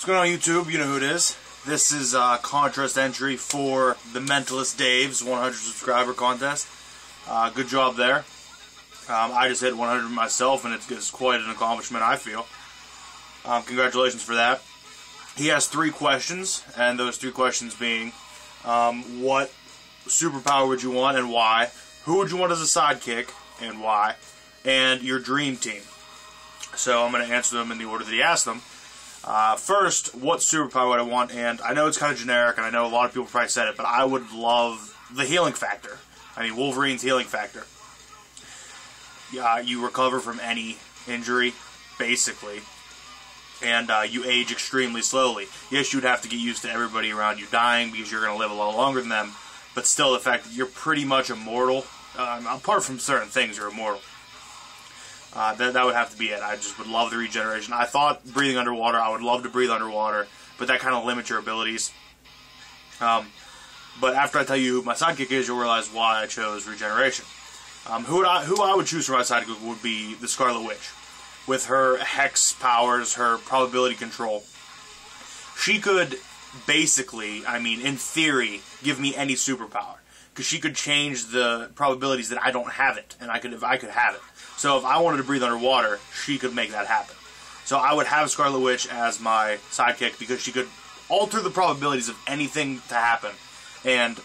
What's going on YouTube? You know who it is. This is a contrast entry for the Mentalist Dave's 100 subscriber contest. Uh, good job there. Um, I just hit 100 myself, and it's, it's quite an accomplishment, I feel. Um, congratulations for that. He has three questions, and those three questions being um, what superpower would you want and why? Who would you want as a sidekick and why? And your dream team. So I'm going to answer them in the order that he asked them. Uh, first, what superpower would I want? And I know it's kind of generic, and I know a lot of people probably said it, but I would love the healing factor. I mean, Wolverine's healing factor. Yeah, you recover from any injury, basically, and uh, you age extremely slowly. Yes, you'd have to get used to everybody around you dying because you're going to live a lot longer than them, but still, the fact that you're pretty much immortal, um, apart from certain things, you're immortal. Uh, that, that would have to be it. I just would love the regeneration. I thought breathing underwater, I would love to breathe underwater, but that kind of limits your abilities. Um, but after I tell you who my sidekick is, you'll realize why I chose regeneration. Um, who, would I, who I would choose for my sidekick would be the Scarlet Witch. With her hex powers, her probability control, she could basically, I mean, in theory, give me any superpower because she could change the probabilities that I don't have it, and I could if I could have it. So if I wanted to breathe underwater, she could make that happen. So I would have Scarlet Witch as my sidekick because she could alter the probabilities of anything to happen, and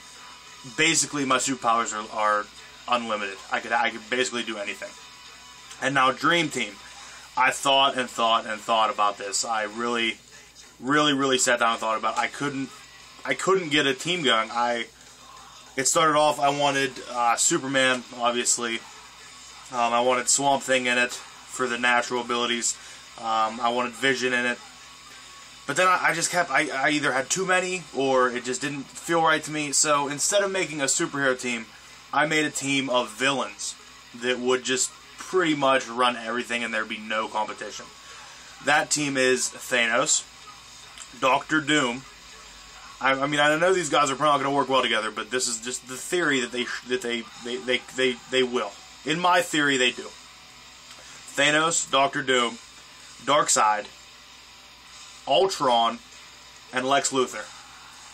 basically my superpowers are, are unlimited. I could I could basically do anything. And now Dream Team, I thought and thought and thought about this. I really, really, really sat down and thought about. It. I couldn't I couldn't get a team going. I it started off. I wanted uh, Superman, obviously. Um, I wanted Swamp Thing in it for the natural abilities. Um, I wanted Vision in it. But then I, I just kept, I, I, either had too many or it just didn't feel right to me. So instead of making a superhero team, I made a team of villains that would just pretty much run everything and there'd be no competition. That team is Thanos, Doctor Doom. I, I mean, I know these guys are probably not going to work well together, but this is just the theory that they that they they, they, they, they will. In my theory, they do. Thanos, Doctor Doom, Darkseid, Ultron, and Lex Luthor.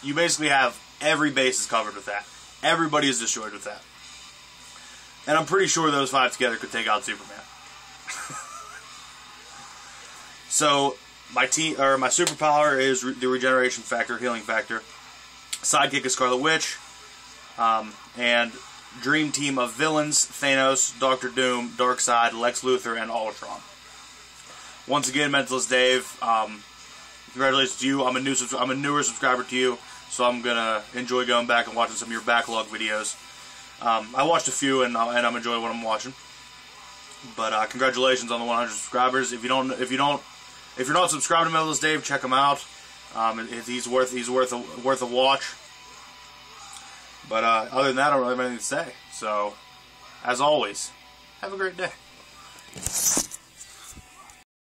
You basically have every base is covered with that. Everybody is destroyed with that. And I'm pretty sure those five together could take out Superman. so my team or my superpower is re the regeneration factor, healing factor. Sidekick is Scarlet Witch, um, and dream team of villains Thanos, Doctor Doom, Darkseid, Lex Luthor, and Ultron. Once again, Mentalist Dave, um, congratulations to you. I'm a new I'm a newer subscriber to you, so I'm gonna enjoy going back and watching some of your backlog videos. Um, I watched a few and, uh, and I'm enjoying what I'm watching. But uh, congratulations on the 100 subscribers. If you don't if you don't if you're not subscribed to Mentalist Dave, check him out. Um, he's worth he's worth a, worth a watch. But uh, other than that, I don't really have anything to say. So, as always, have a great day.